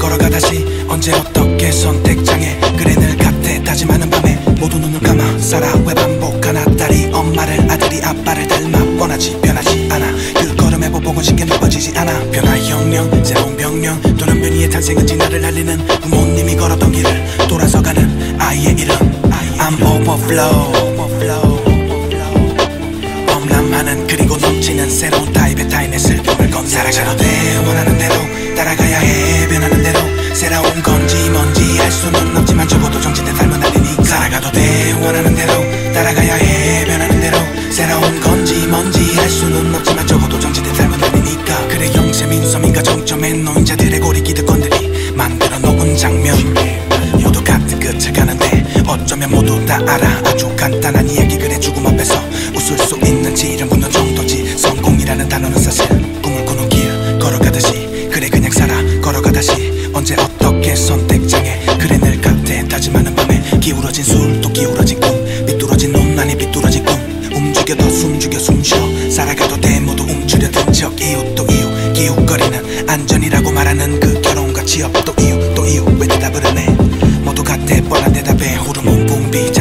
걸어가 다시. 언제 어떻게 선택장애. 그래 늘 같아. 다짐하는 밤에 모두 눈을 감아. 살아 왜 반복 하나 딸이 엄마를 아들이 아빠를 닮아. 뻔하지 변하지 않아. 그 걸음에 보복은 쉽게 넓어지지 않아. 변화 혁명 새로운 병명 또는 변이의 탄생은 진화를 알리는 부모님이 걸었던 길을 돌아서가는 아이의 이름. I'm overflow. 범람하는 그리고 넘치는 새로운 타입의 타인의 슬픔을 건 살아가도 돼 간단한 이야기 그래 죽음 앞에서 웃을 수 있는지 이런 분노 정도지 성공이라는 단어는 사실 꿈을 꾸는 길 걸어가듯이 그래 그냥 살아 걸어가다시 언제 어떻게 선택장애 그래 늘 같아 다짐하는 밤에 기울어진 술 또 기울어진 꿈 삐뚤어진 눈 아니 삐뚤어진 꿈 움직여도 숨죽여 숨쉬어 살아가도 돼 모두 움츠려든 척또 이유 기웃거리는 안전이라고 말하는 그 결혼과 취업 또 이유 또 이유 왜 대답을 안해? 모두 같아 뻔한 대답에 호르몬 분비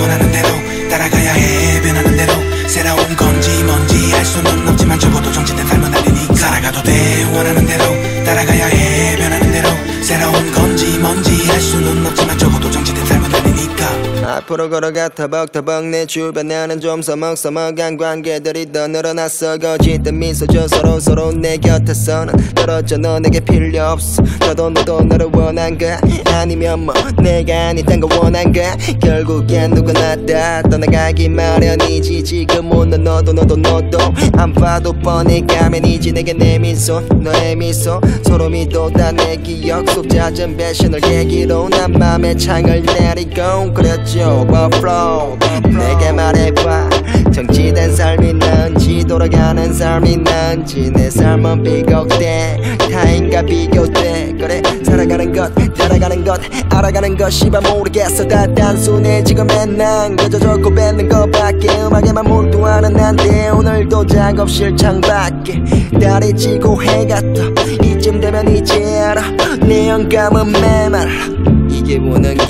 원하는 대로 따라가야 해. 변하는 대로 새로운 건지 뭔지 알 수는 없지만 적어도 정치된 삶은 아니니까. 살아가도 돼. 원하는 대로 따라가야 해 앞으로 걸어가 터벅터벅 내 주변에는 좀 서먹서먹한 관계들이 더 늘어났어. 거짓된 미소 저 서로 서로 내 곁에서는 떨어져 너 내게 필요 없어. 너도 너도 너를 원한 가? 아니면 뭐 내가 아닌 딴거 원한 가? 결국엔 누구나 다? 떠나가기 마련이지. 지금 오는 너도 너도 너도 안 봐도 뻔히 가면이지. 내게 내 미소 너의 미소. 서로 믿어다 내 기억. 속 잦은 배신을 계기로 난 맘에 창을 내리고. 그렸죠 overflow 내게 말해봐. 정치된 삶이 나은지 돌아가는 삶이 나은지 내 삶은 비교돼 타인과 비교돼. 그래 살아가는 것 따라가는 것 알아가는 것 씨발 모르겠어. 다 단순해. 지금의 난 그저 적고 뱉는 것밖에. 음악에만 몰두하는 난데. 오늘도 작업실 창밖에 달이 지고 해가 떠. 이쯤 되면 이제 알아. 내 영감은 메말라 이게 같아